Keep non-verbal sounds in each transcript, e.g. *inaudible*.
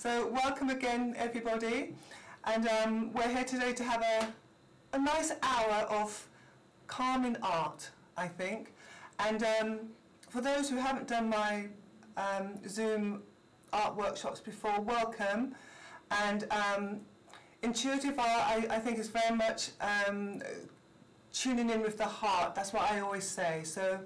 So welcome again, everybody. And um, we're here today to have a, a nice hour of calming art, I think. And um, for those who haven't done my um, Zoom art workshops before, welcome. And um, intuitive art, I, I, think, is very much um, tuning in with the heart. That's what I always say. So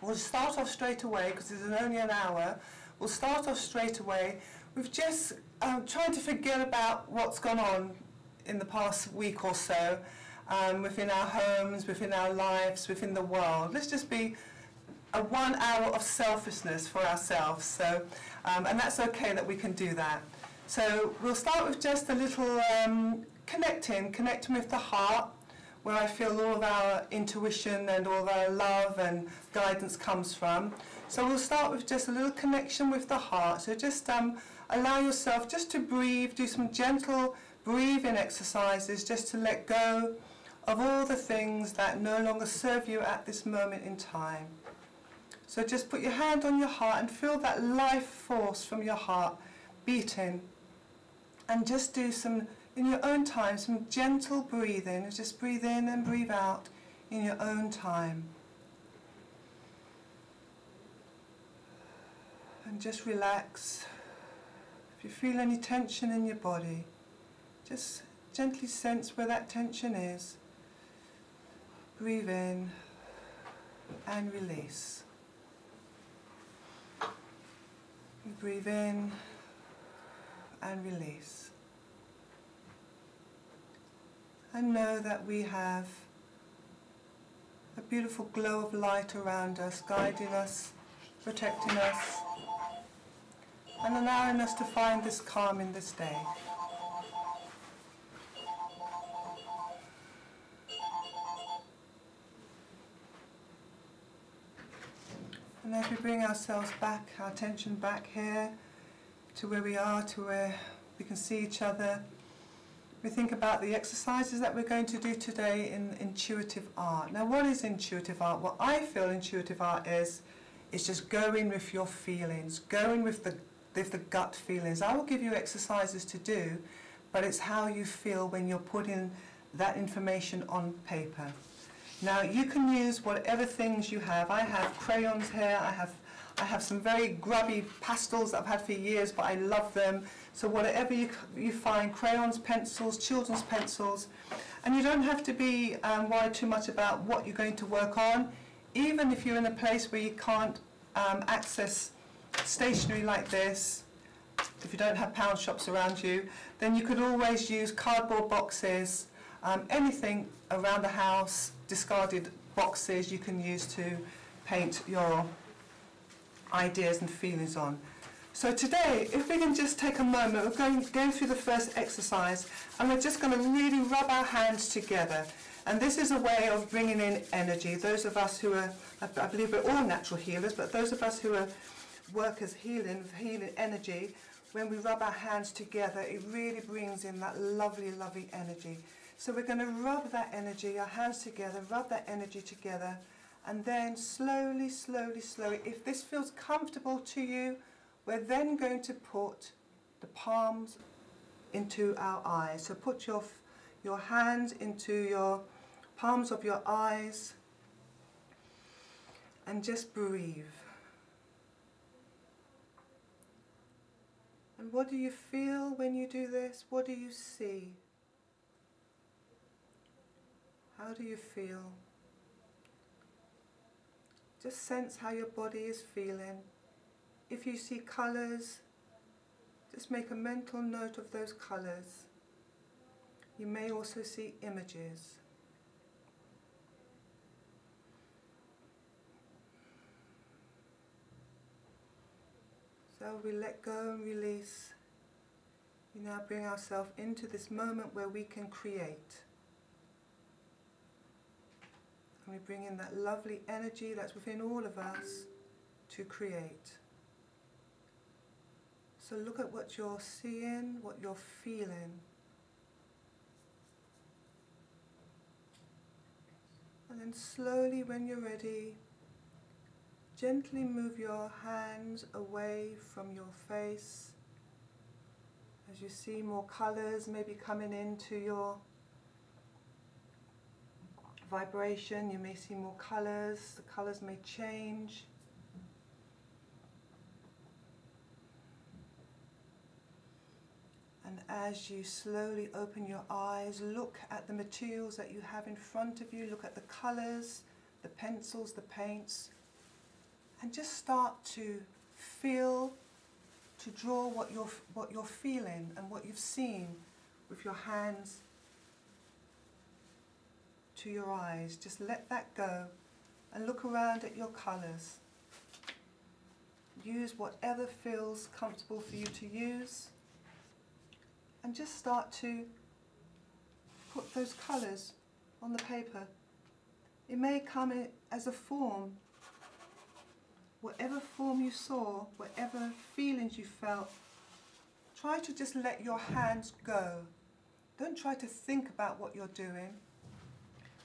we'll start off straight away, because it's only an hour. We'll start off straight away with just um, trying to forget about what's gone on in the past week or so um, within our homes, within our lives, within the world. Let's just be a one hour of selfishness for ourselves. So, um, and that's okay that we can do that. So we'll start with just a little um, connecting, connecting with the heart, where I feel all of our intuition and all of our love and guidance comes from. So we'll start with just a little connection with the heart. So just um, allow yourself just to breathe, do some gentle breathing exercises just to let go of all the things that no longer serve you at this moment in time. So just put your hand on your heart and feel that life force from your heart beating. And just do some, in your own time, some gentle breathing. Just breathe in and breathe out in your own time. and just relax. If you feel any tension in your body, just gently sense where that tension is. Breathe in and release. You breathe in and release. And know that we have a beautiful glow of light around us, guiding us, protecting us, and allowing us to find this calm in this day. And as we bring ourselves back, our attention back here to where we are, to where we can see each other, we think about the exercises that we're going to do today in intuitive art. Now what is intuitive art? What I feel intuitive art is, is just going with your feelings, going with the with the gut feelings. I will give you exercises to do, but it's how you feel when you're putting that information on paper. Now you can use whatever things you have. I have crayons here, I have I have some very grubby pastels I've had for years, but I love them. So whatever you, you find, crayons, pencils, children's pencils, and you don't have to be um, worried too much about what you're going to work on. Even if you're in a place where you can't um, access stationery like this, if you don't have pound shops around you, then you could always use cardboard boxes, um, anything around the house, discarded boxes you can use to paint your ideas and feelings on. So today, if we can just take a moment, we're going, going through the first exercise and we're just going to really rub our hands together. And this is a way of bringing in energy. Those of us who are, I believe we're all natural healers, but those of us who are work as healing, healing energy, when we rub our hands together, it really brings in that lovely, lovely energy. So we're going to rub that energy, our hands together, rub that energy together, and then slowly, slowly, slowly, if this feels comfortable to you, we're then going to put the palms into our eyes. So put your, your hands into your palms of your eyes and just breathe. And what do you feel when you do this? What do you see? How do you feel? Just sense how your body is feeling. If you see colours, just make a mental note of those colours. You may also see images. So we let go and release. We now bring ourselves into this moment where we can create. And we bring in that lovely energy that's within all of us to create. So look at what you're seeing, what you're feeling. And then slowly when you're ready, Gently move your hands away from your face. As you see more colours maybe coming into your vibration, you may see more colours, the colours may change. And as you slowly open your eyes, look at the materials that you have in front of you, look at the colours, the pencils, the paints, and just start to feel, to draw what you're, what you're feeling and what you've seen with your hands to your eyes. Just let that go and look around at your colours. Use whatever feels comfortable for you to use and just start to put those colours on the paper. It may come as a form, whatever form you saw, whatever feelings you felt, try to just let your hands go. Don't try to think about what you're doing.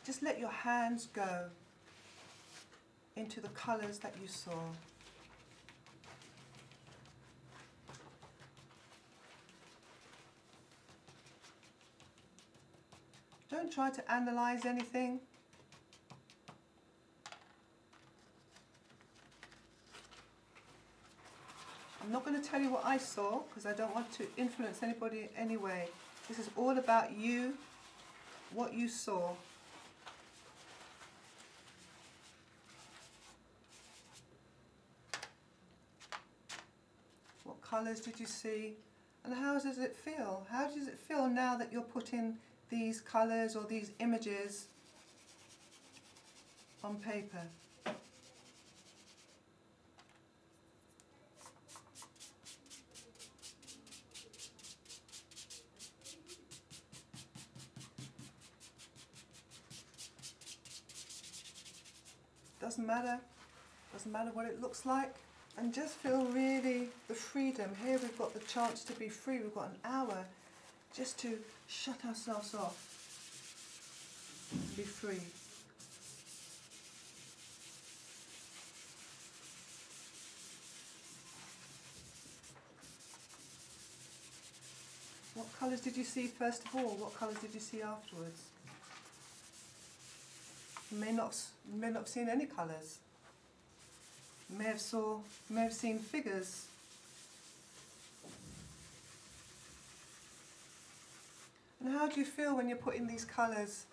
Just let your hands go into the colours that you saw. Don't try to analyze anything. I'm not going to tell you what I saw because I don't want to influence anybody anyway. This is all about you, what you saw. What colours did you see? And how does it feel? How does it feel now that you're putting these colours or these images on paper. Doesn't matter, doesn't matter what it looks like and just feel really the freedom. Here we've got the chance to be free, we've got an hour just to shut ourselves off be free. What colours did you see first of all? What colours did you see afterwards? May not, may not have seen any colours. May have saw, may have seen figures And how do you feel when you're putting these colours,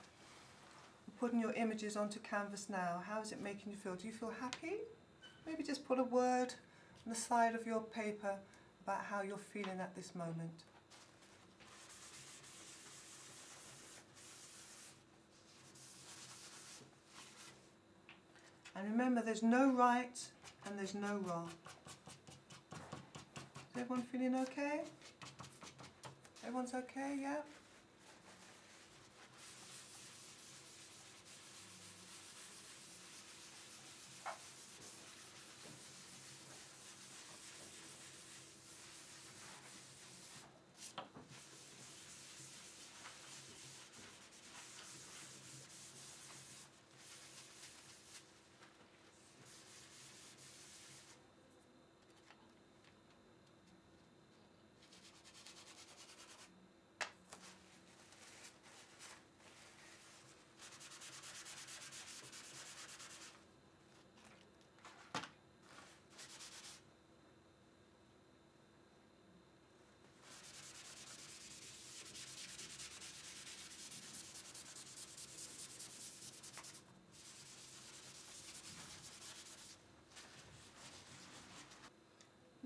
putting your images onto canvas now? How is it making you feel? Do you feel happy? Maybe just put a word on the side of your paper about how you're feeling at this moment. And remember, there's no right and there's no wrong. Is everyone feeling okay? Everyone's okay, yeah?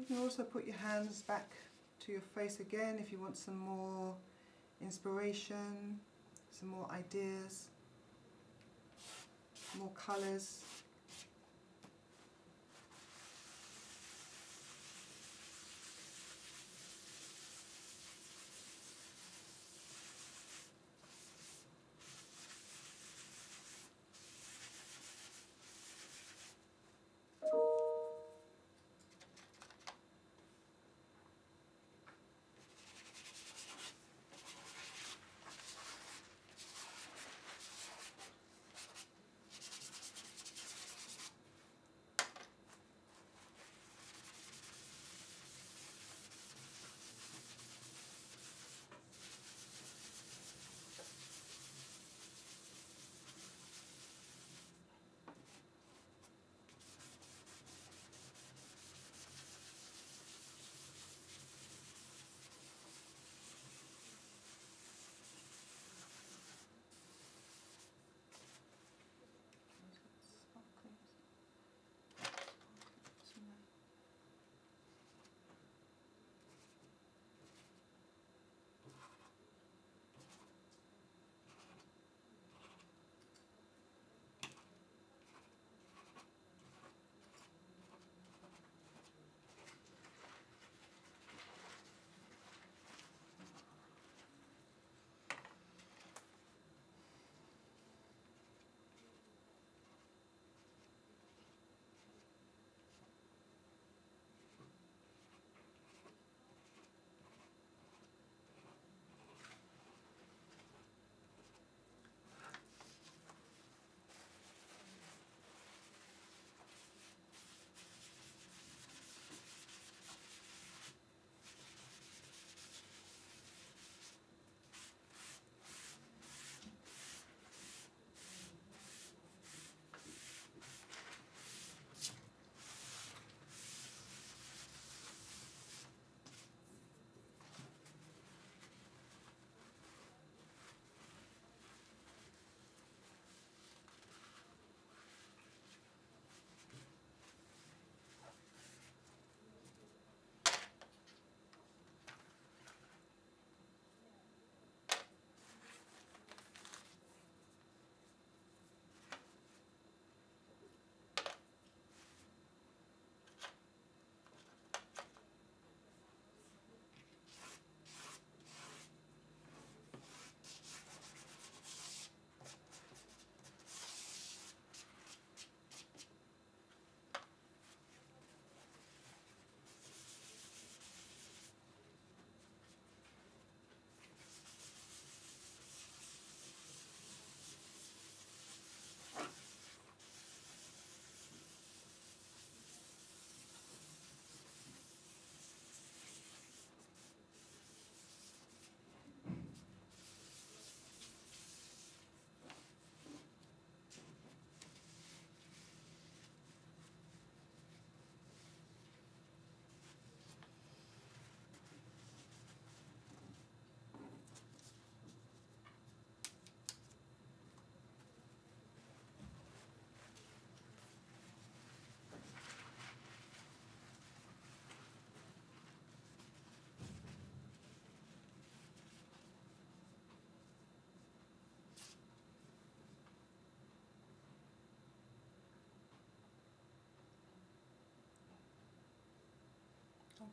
You can also put your hands back to your face again if you want some more inspiration, some more ideas, more colours.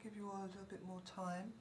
Give you all a little bit more time.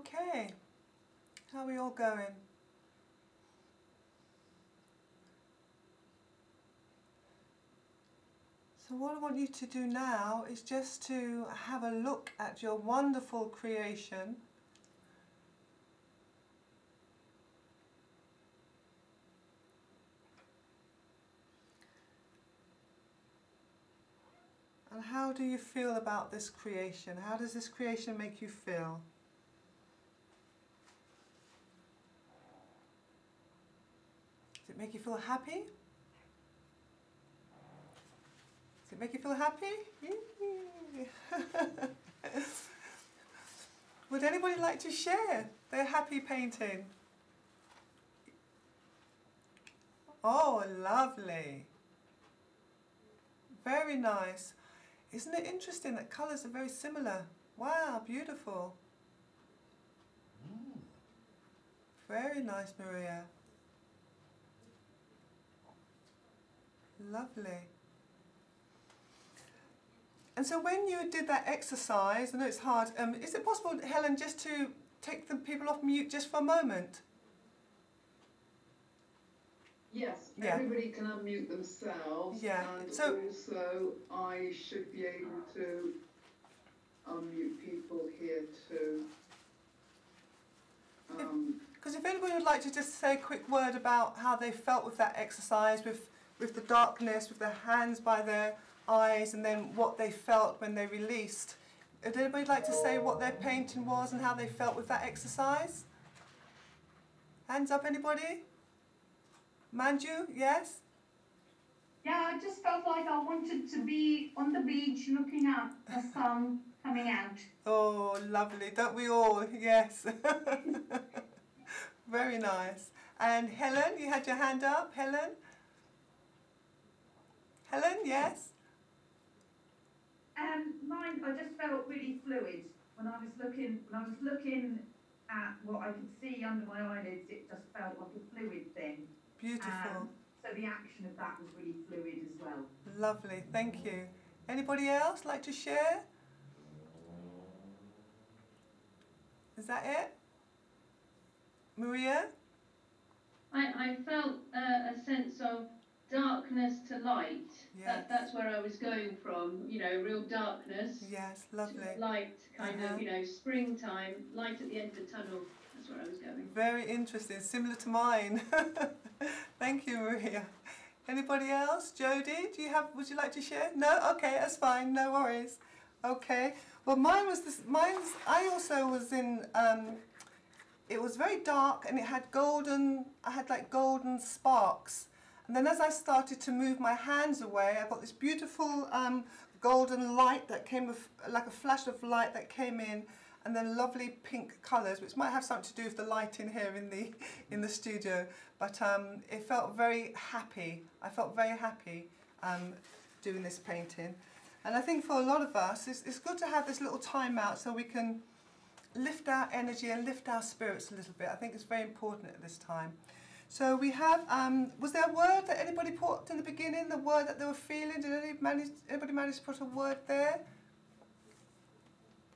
Okay, how are we all going? So what I want you to do now is just to have a look at your wonderful creation. And how do you feel about this creation? How does this creation make you feel? Does it make you feel happy? Does it make you feel happy? *laughs* Would anybody like to share their happy painting? Oh, lovely. Very nice. Isn't it interesting that colours are very similar? Wow, beautiful. Mm. Very nice, Maria. Lovely. And so when you did that exercise, I know it's hard, um, is it possible, Helen, just to take the people off mute just for a moment? Yes, Yeah. everybody can unmute themselves. Yeah, And so- also, I should be able to unmute people here too. Um, Because if anybody would like to just say a quick word about how they felt with that exercise, with, with the darkness, with their hands by their eyes, and then what they felt when they released. Would anybody like to say what their painting was and how they felt with that exercise? Hands up, anybody? Manju, yes? Yeah, I just felt like I wanted to be on the beach looking at the *laughs* sun coming out. Oh, lovely. Don't we all? Yes. *laughs* Very nice. And Helen, you had your hand up. Helen? Helen, yes? Um, mine, I just felt really fluid when I was looking. When I was looking at what I could see under my eyelids, it just felt like a fluid thing. Beautiful. Um, so the action of that was really fluid as well. Lovely. Thank you. Anybody else like to share? Is that it? Maria? I, I felt uh, a sense of darkness to light. Yes. That, that's where I was going from, you know, real darkness Yes, to lovely. light, kind Uh-huh. of, you know, springtime, light at the end of the tunnel. That's where I was going. Very interesting. Similar to mine. *laughs* Thank you, Maria. Anybody else? Jodie, do you have? Would you like to share? No. Okay, that's fine. No worries. Okay. Well, mine was this. Mine's. I also was in. Um, it was very dark and it had golden. I had like golden sparks. And then as I started to move my hands away, I got this beautiful um, golden light that came with, like a flash of light that came in, and then lovely pink colours, which might have something to do with the lighting here in the in the studio. But um, it felt very happy. I felt very happy um, doing this painting, and I think for a lot of us, it's, it's good to have this little time out so we can lift our energy and lift our spirits a little bit. I think it's very important at this time. So we have, um, was there a word that anybody put in the beginning, the word that they were feeling? Did anybody manage, anybody manage to put a word there?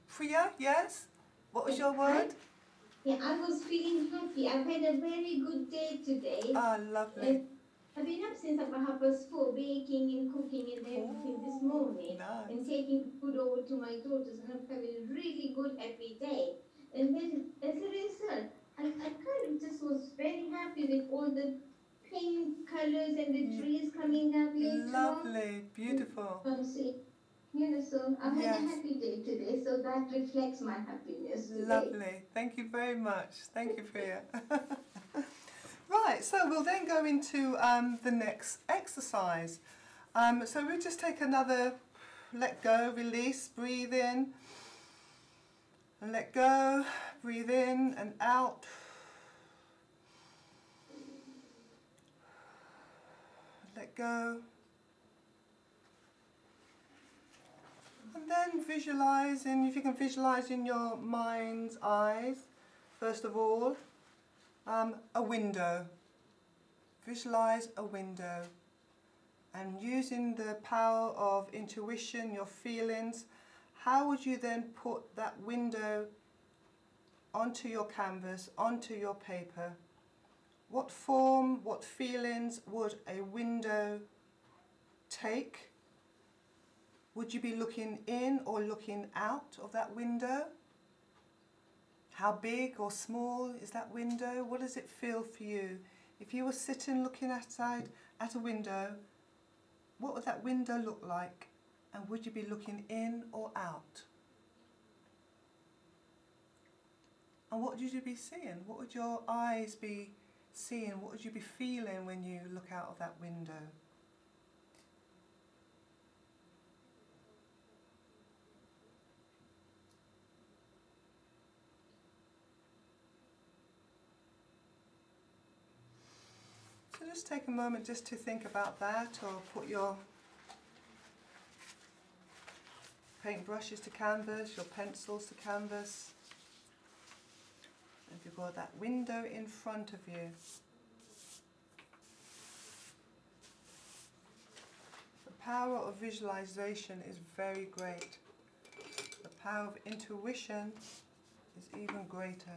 Priya, yes? What was your word? Yeah, I was feeling happy. I've had a very good day today. Ah, lovely. And I've been up since about half past four, baking and cooking and everything this morning, Nice. and taking food over to my daughters, and I'm having a really good, happy day. And then, as a result, I, I kind of just was very happy with all the pink colors and the Mm. trees coming up later. Lovely, beautiful. See, you know, so I've had Yes. a happy day today, so that reflects my happiness today. Lovely. Thank you very much. Thank you, Priya. *laughs* right, so we'll then go into um, the next exercise. Um, so we'll just take another let go, release, breathe in, and let go, breathe in and out. Let go. And then visualize in, if you can visualize in your mind's eyes, first of all, um, a window. Visualize a window. And using the power of intuition, your feelings, how would you then put that window onto your canvas, onto your paper? What form, what feelings would a window take? Would you be looking in or looking out of that window? How big or small is that window? What does it feel for you? If you were sitting looking outside at a window, what would that window look like? And would you be looking in or out? And what would you be seeing? What would your eyes be seeing? What would you be feeling when you look out of that window? So just take a moment just to think about that or put your paintbrushes to canvas, your pencils to canvas. If you've got that window in front of you. The power of visualization is very great. The power of intuition is even greater.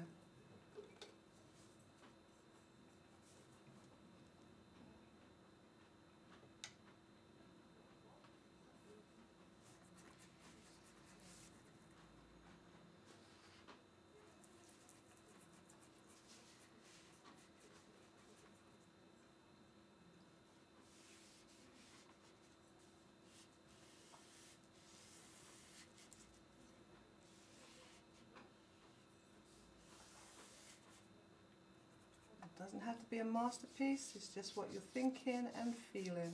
It doesn't have to be a masterpiece, it's just what you're thinking and feeling.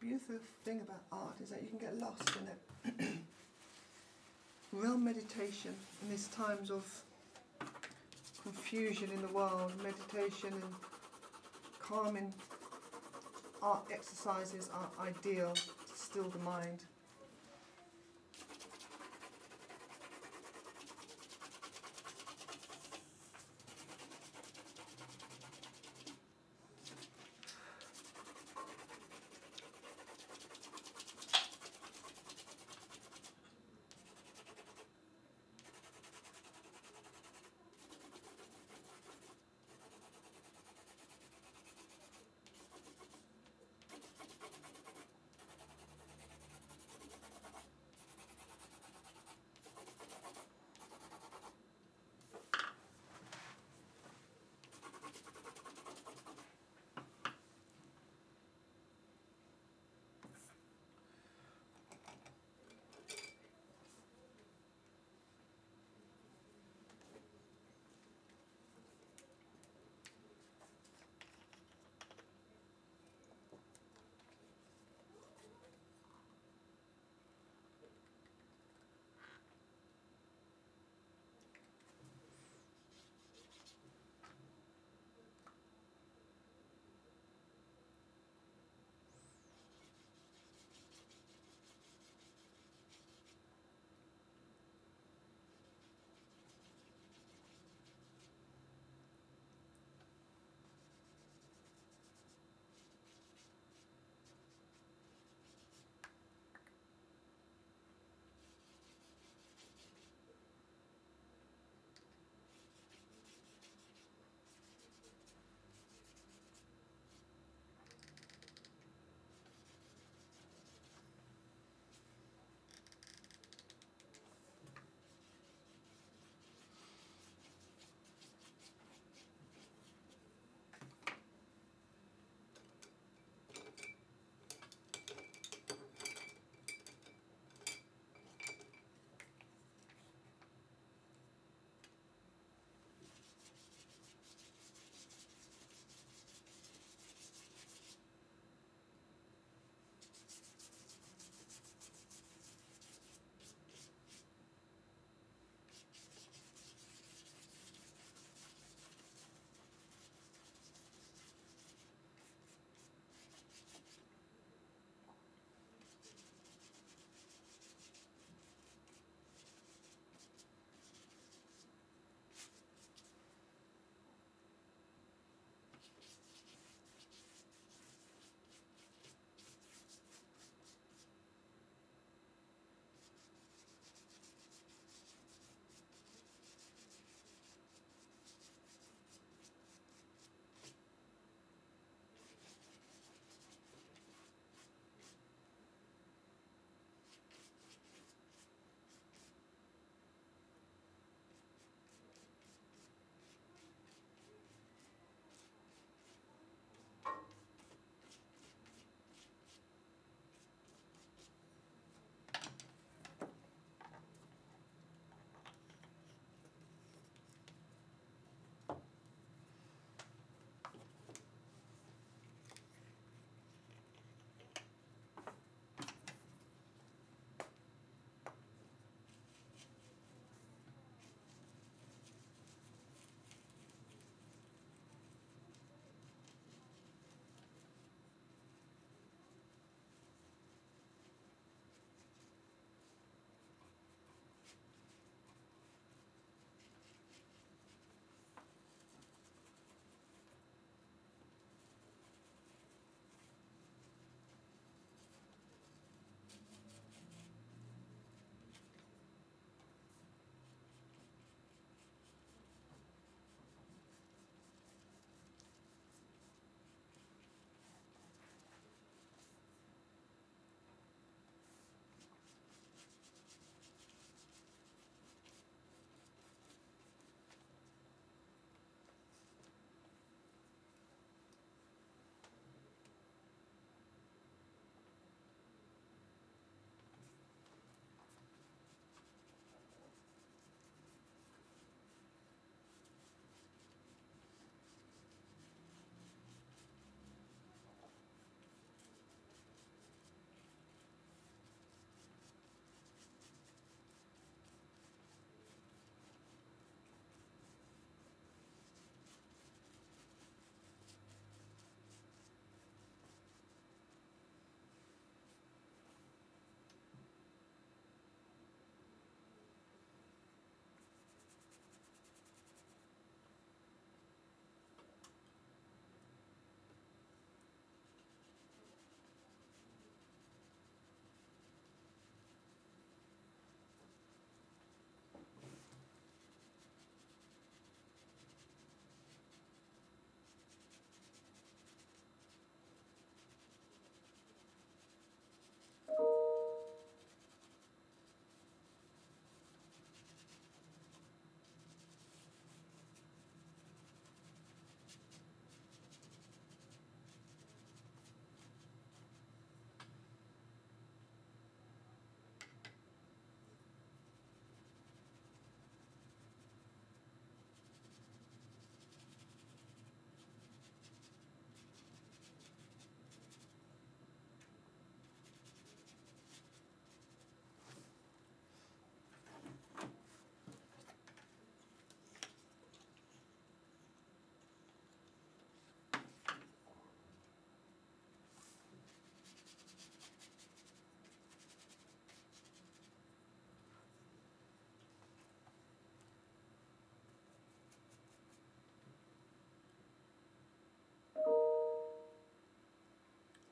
Beautiful thing about art is that you can get lost in it. *clears throat* Real meditation in these times of confusion in the world, meditation and calming art exercises are ideal to still the mind.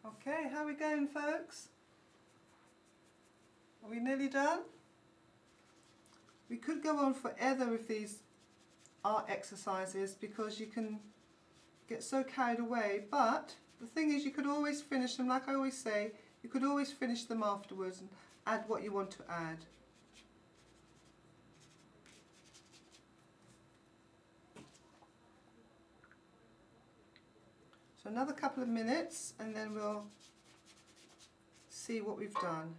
Okay, how are we going, folks? Are we nearly done? We could go on forever with these art exercises because you can get so carried away, but the thing is you could always finish them, like I always say, you could always finish them afterwards and add what you want to add. Another couple of minutes and then we'll see what we've done.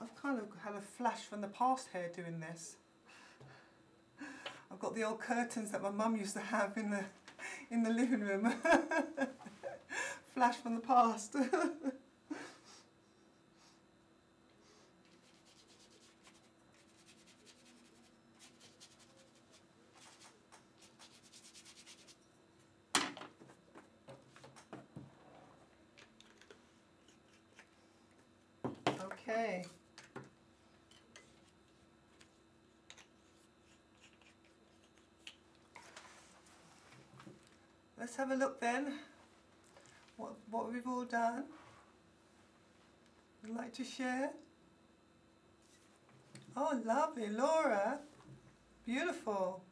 I've kind of had a flash from the past here doing this. I've got the old curtains that my mum used to have in the in the living room. *laughs* flash from the past. *laughs* okay. Let's have a look then. What what we've all done. Would like to share? Oh, lovely, Laura. Beautiful.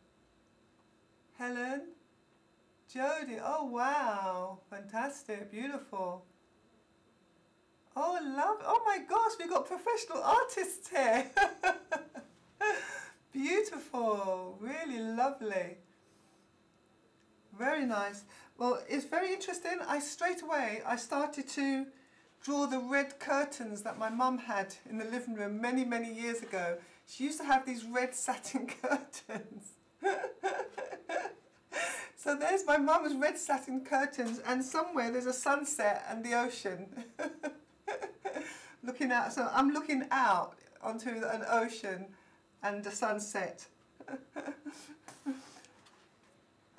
Helen. Jody. Oh, wow. Fantastic. Beautiful. Oh, love. Oh my gosh, we've got professional artists here. *laughs* Beautiful. Really lovely. Very nice. Well, it's very interesting. I straight away I started to draw the red curtains that my mum had in the living room many, many years ago. She used to have these red *laughs* satin curtains. *laughs* so there's my mum's red satin curtains, and somewhere there's a sunset and the ocean. *laughs* looking out, so I'm looking out onto an ocean and a sunset.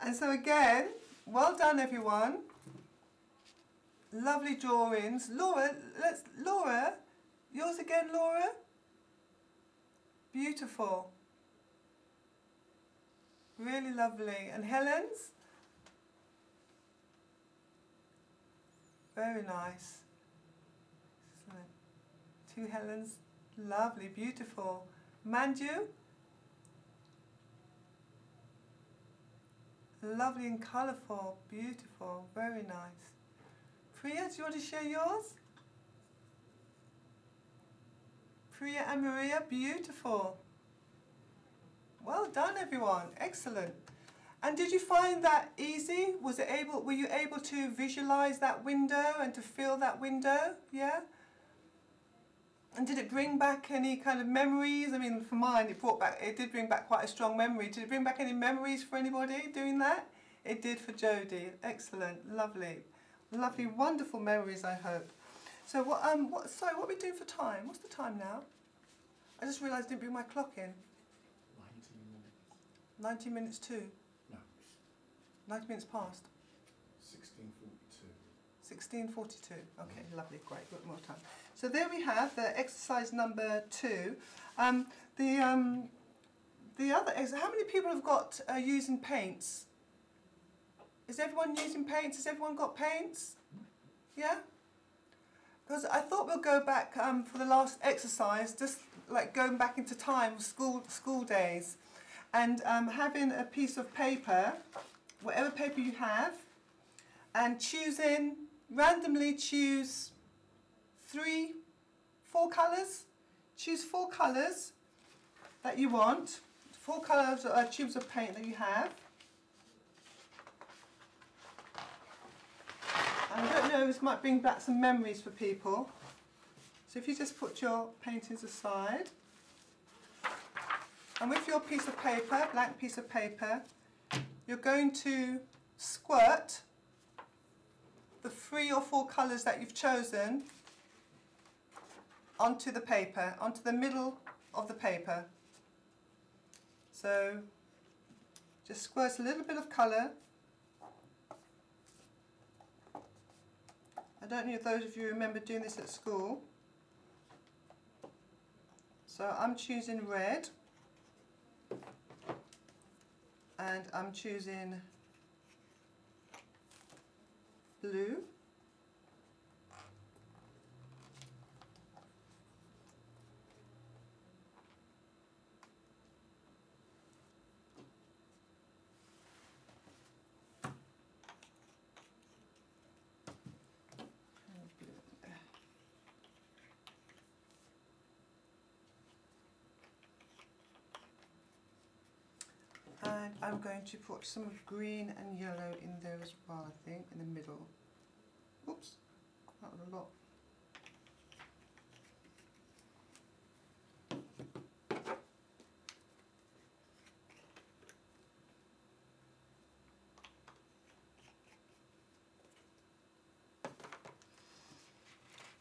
And so again, well done everyone. Lovely drawings. Laura, let's Laura, yours again, Laura. Beautiful. Really lovely. And Helen's? Very nice. Two Helens. Lovely, beautiful. Manju? Lovely and colourful, beautiful, very nice. Priya, do you want to share yours? Priya and Maria, beautiful. Well done everyone, excellent. And did you find that easy? Was it able, were you able to visualise that window and to feel that window? Yeah? And did it bring back any kind of memories? I mean, for mine, it brought back, it did bring back quite a strong memory. Did it bring back any memories for anybody doing that? It did for Jodie. Excellent, lovely, lovely, wonderful memories. I hope. So what? Um, what? Sorry, what are we doing for time? What's the time now? I just realised I didn't bring my clock in. 19 minutes. 90 minutes to. No, 90 minutes past. 1642. 1642. Okay, lovely, great, got more time. So there we have the exercise number two. Um, the um, the other how many people have got uh, using paints? Is everyone using paints? Has everyone got paints? Yeah. Because I thought we'll go back um, for the last exercise, just like going back into time, school school days, and um, having a piece of paper, whatever paper you have, and choosing randomly choose three, four colours. Choose four colours that you want, four colours uh, tubes of paint that you have. I don't know, this might bring back some memories for people. So if you just put your paintings aside, and with your piece of paper, blank piece of paper, you're going to squirt the three or four colours that you've chosen onto the paper, onto the middle of the paper. So just squirt a little bit of colour. I don't know if those of you remember doing this at school. So I'm choosing red and I'm choosing blue. And blue there. I'm going to put some of green and yellow in there as well, I think, in the middle. Oops, that was a lot.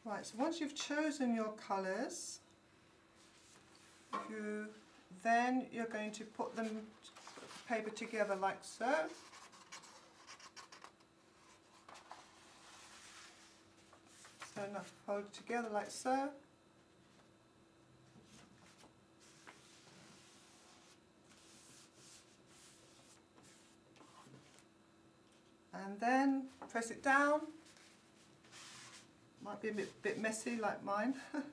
Right, so once you've chosen your colours, you then you're going to put them paper together like so. So now fold it together like so. And then press it down. Might be a bit, bit messy like mine. *laughs*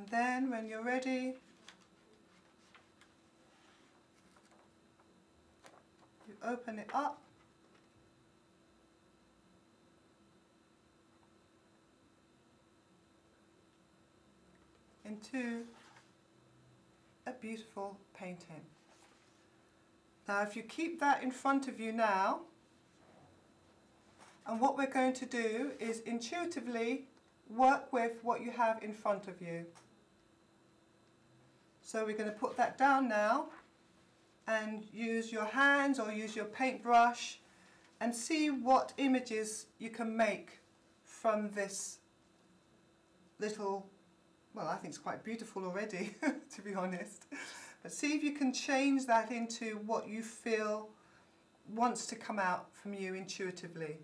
And then when you're ready, open it up. into a beautiful painting. Now if you keep that in front of you now, and what we're going to do is intuitively work with what you have in front of you. So we're going to put that down now and use your hands or use your paintbrush and see what images you can make from this little, well I think it's quite beautiful already *laughs* to be honest, but see if you can change that into what you feel wants to come out from you intuitively.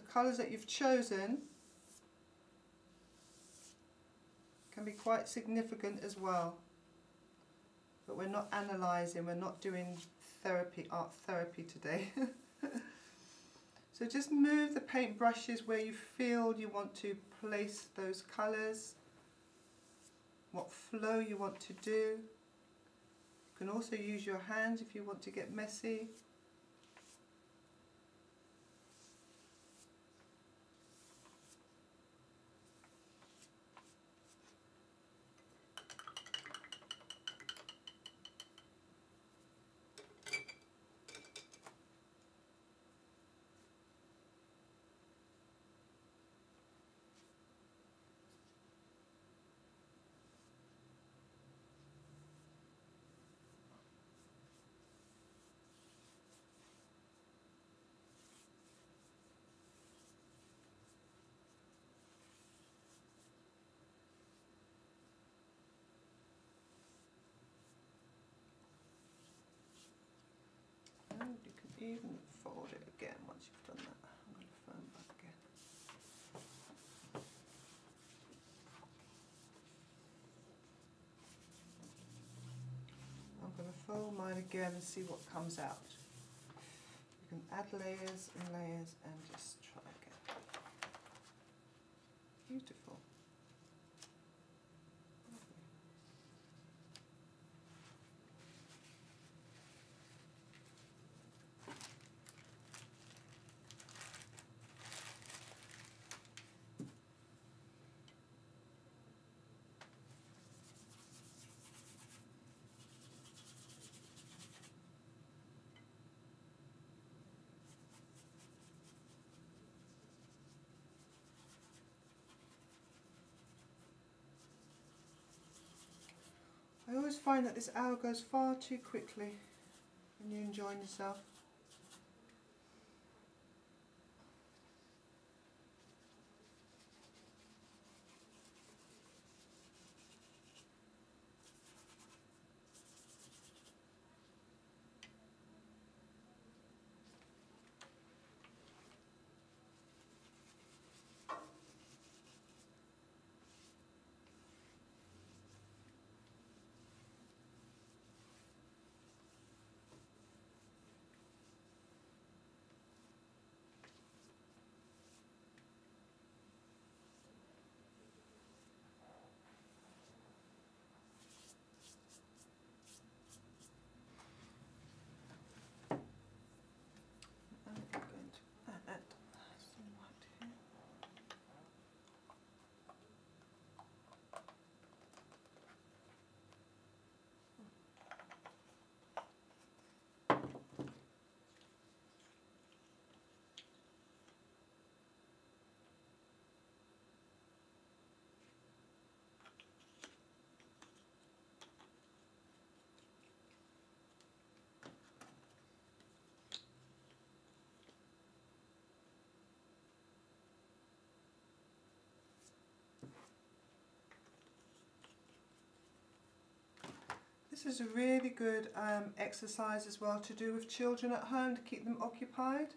the colours that you've chosen can be quite significant as well. But we're not analysing, we're not doing therapy, art therapy today. *laughs* so just move the paint brushes where you feel you want to place those colours, what flow you want to do. You can also use your hands if you want to get messy. And fold it again once you've done that. I'm going to fold back again. I'm going to fold mine again and see what comes out. You can add layers and layers and just try again. Beautiful. Lovely. I always find that this hour goes far too quickly when you're enjoying yourself. This is a really good um, exercise as well to do with children at home to keep them occupied.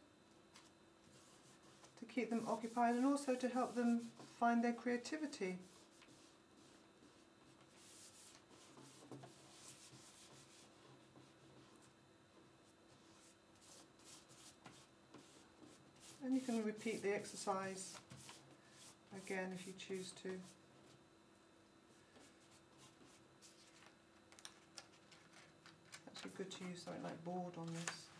To keep them occupied and also to help them find their creativity. And you can repeat the exercise again if you choose to. Actually good to use something like board on this.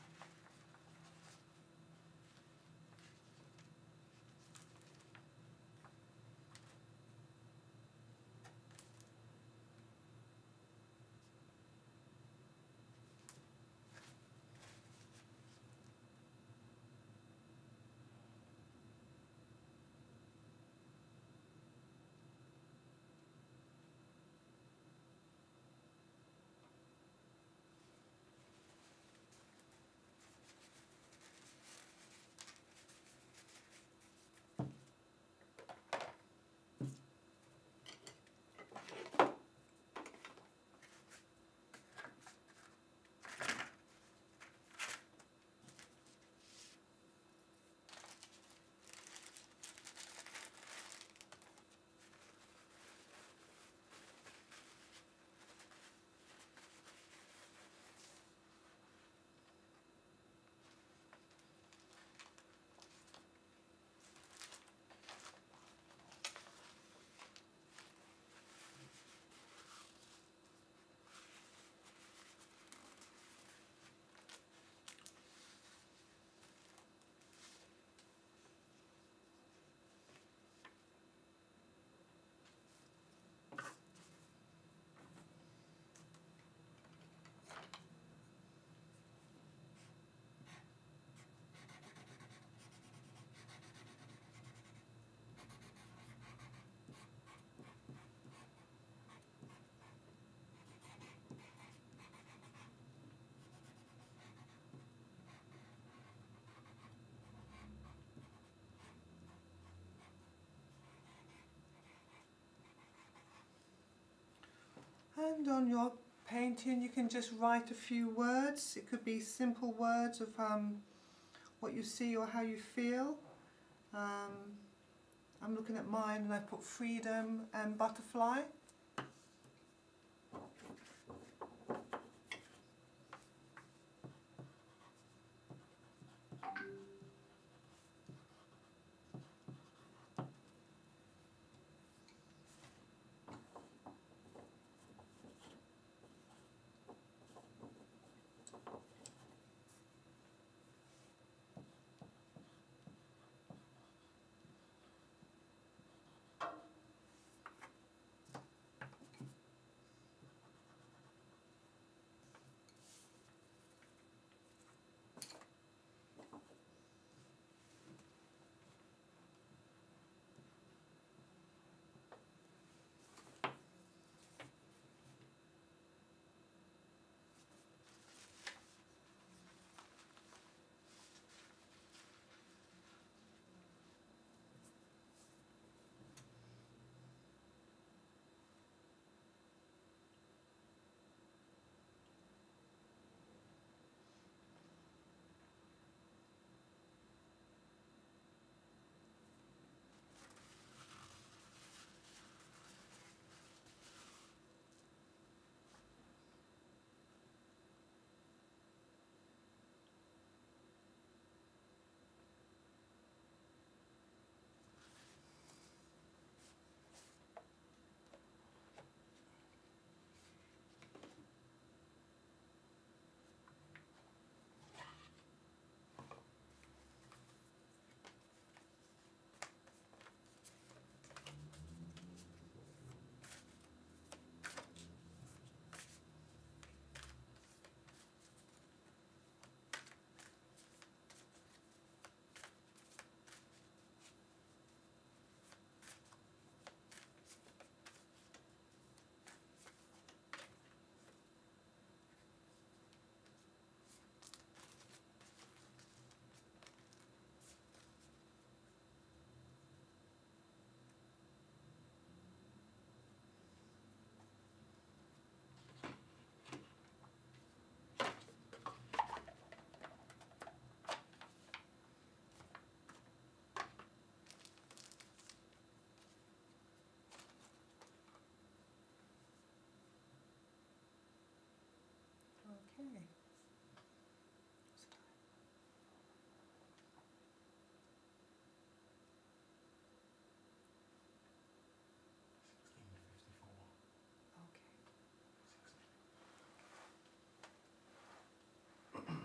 And on your painting, you can just write a few words. It could be simple words of um, what you see or how you feel. Um, I'm looking at mine and I put freedom and butterfly.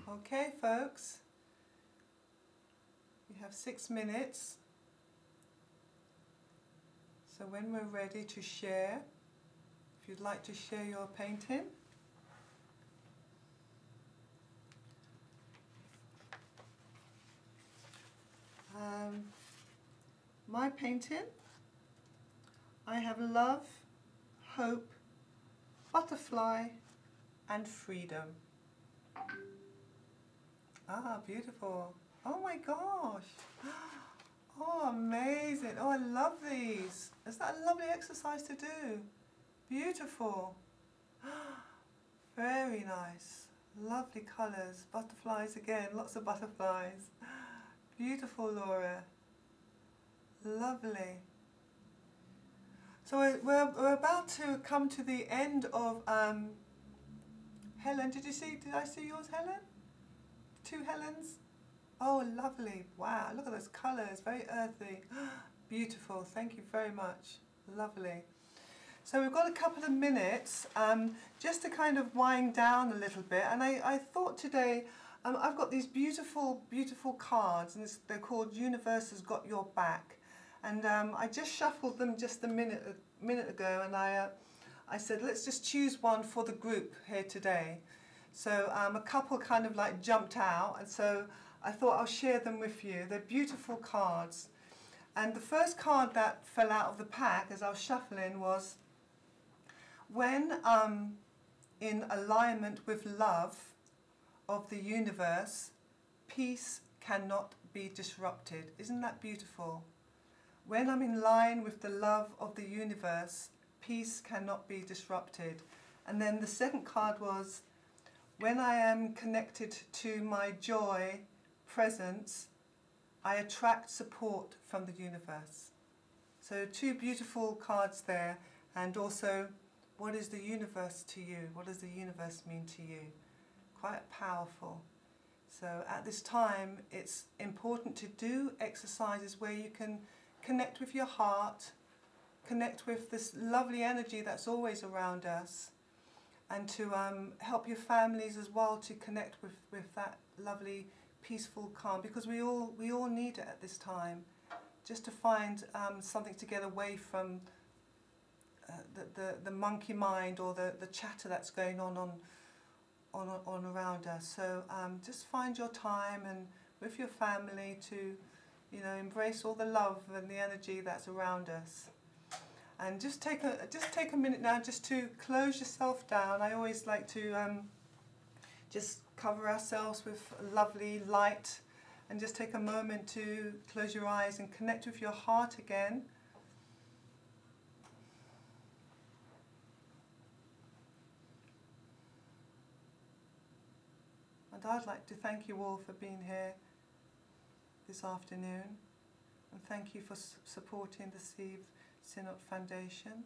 Okay. Okay, folks, we have six minutes. So when we're ready to share, if you'd like to share your painting, um, my painting, I have love, hope, butterfly, and freedom. Ah, beautiful. Oh my gosh. *gasps* Oh, amazing. Oh, I love these. Is that a lovely exercise to do? Beautiful. *gasps* Very nice. Lovely colours. Butterflies again. Lots of butterflies. Beautiful, Laura. Lovely. So we're, we're, about to come to the end of um, Helen. Did you see? Did I see yours, Helen? Two Helens. Oh, lovely. Wow, look at those colours. Very earthy. *gasps* Beautiful. Thank you very much. Lovely. So we've got a couple of minutes um, just to kind of wind down a little bit. And I, I thought today, um, I've got these beautiful, beautiful cards, and they're called Universe Has Got Your Back. And um, I just shuffled them just a minute, a minute ago, and I, uh, I said, let's just choose one for the group here today. So um, a couple kind of like jumped out, and so I thought I'll share them with you. They're beautiful cards. And the first card that fell out of the pack as I was shuffling was when um, in alignment with love of the universe, peace cannot be disrupted. Isn't that beautiful? When I'm in line with the love of the universe, peace cannot be disrupted. And then the second card was when I am connected to my joy, presence, I attract support from the universe. So two beautiful cards there and also what is the universe to you? What does the universe mean to you? Quite powerful. So at this time it's important to do exercises where you can connect with your heart, connect with this lovely energy that's always around us and to um, help your families as well to connect with, with that lovely peaceful calm because we all we all need it at this time just to find um, something to get away from uh, the, the, the monkey mind or the, the chatter that's going on on on, on around us. So um, just find your time and with your family to you know embrace all the love and the energy that's around us. And just take a just take a minute now just to close yourself down. I always like to um, just cover ourselves with lovely light and just take a moment to close your eyes and connect with your heart again. And I'd like to thank you all for being here this afternoon and thank you for supporting the Steve Sinnott Foundation.